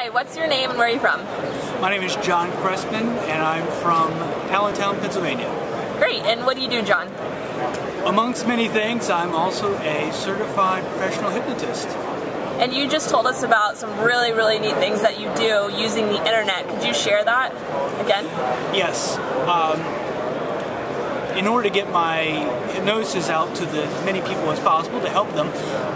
Hi, what's your name and where are you from? My name is John Crespin, and I'm from Allentown, Pennsylvania. Great, and what do you do, John? Amongst many things, I'm also a certified professional hypnotist. And you just told us about some really, really neat things that you do using the internet. Could you share that again? Yes. Um, in order to get my hypnosis out to the many people as possible to help them,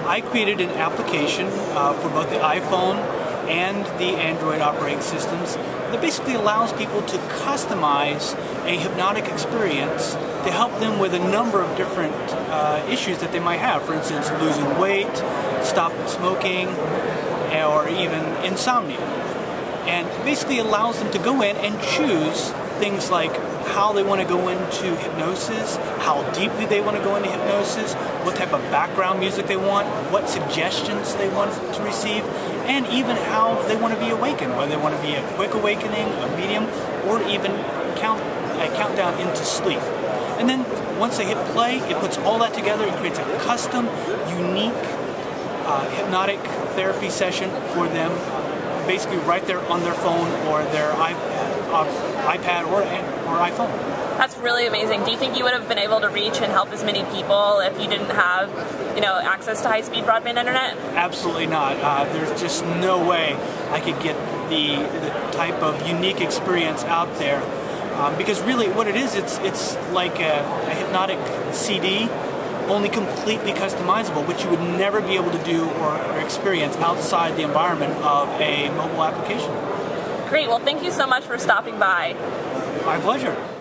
I created an application uh, for both the iPhone and the Android operating systems that basically allows people to customize a hypnotic experience to help them with a number of different uh, issues that they might have. For instance, losing weight, stop smoking, or even insomnia. And basically allows them to go in and choose things like how they want to go into hypnosis, how deeply they want to go into hypnosis, what type of background music they want, what suggestions they want to receive, and even how they want to be awakened, whether they want to be a quick awakening, a medium, or even count a countdown into sleep. And then once they hit play, it puts all that together and creates a custom, unique uh, hypnotic therapy session for them, basically right there on their phone or their iPad, uh, iPad or, or iPhone. That's really amazing. Do you think you would have been able to reach and help as many people if you didn't have, you know, access to high-speed broadband internet? Absolutely not. Uh, there's just no way I could get the, the type of unique experience out there. Um, because really, what it is, it's it's like a, a hypnotic CD only completely customizable, which you would never be able to do or, or, experience outside the environment of a mobile application. Great. Well, thank you so much for stopping by. My pleasure.